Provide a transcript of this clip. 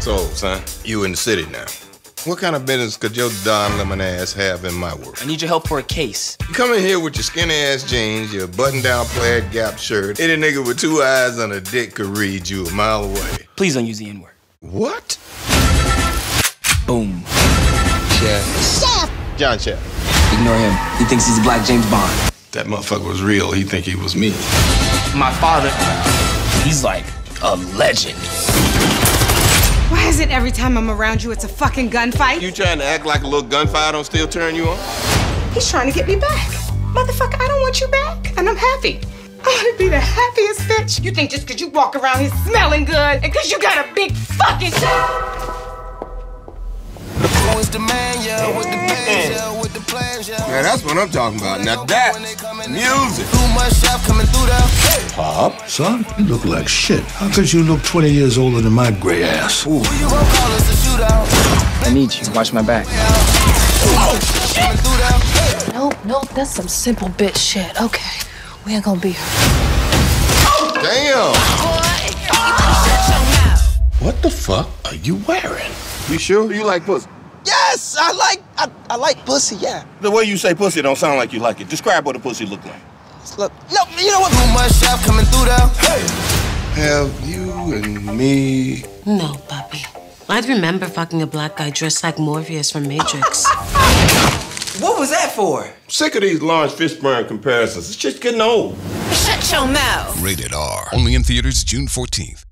So, son, you in the city now. What kind of business could your Don Lemon ass have in my world? I need your help for a case. You come in here with your skinny ass jeans, your button down plaid gap shirt. Any nigga with two eyes and a dick could read you a mile away. Please don't use the N word. What? Boom. Shaft. Shaft! John Shaft. Ignore him. He thinks he's a black James Bond. That motherfucker was real. He think he was me. My father, he's like a legend. Why is it every time I'm around you, it's a fucking gunfight? You trying to act like a little gunfire don't still turn you on? He's trying to get me back. Motherfucker, I don't want you back, and I'm happy. I want to be the happiest bitch. You think just because you walk around here smelling good and because you got a big fucking. What's the man, yeah? What's the plan, mm. yeah? With the plans, yeah? Man, that's what I'm talking about. Now that's music. Too much Shaft coming through there. Pop, son, you look like shit. How could you look 20 years older than my gray ass? Who you gon' call us a shootout? I need you. Watch my back. Coming through there. Nope, nope, that's some simple bitch shit. Okay, we ain't gonna be her. Damn. What the fuck are you wearing? You sure you like pussy? Yes, I like I, I like pussy. Yeah. The way you say pussy don't sound like you like it. Describe what a pussy look like. Look, no, you know what? Have you and me? No, puppy. I'd remember fucking a black guy dressed like Morpheus from Matrix. What was that for? Sick of these Laurence Fishburne comparisons. It's just getting old. Shut your mouth. Rated R. Only in theaters June 14th.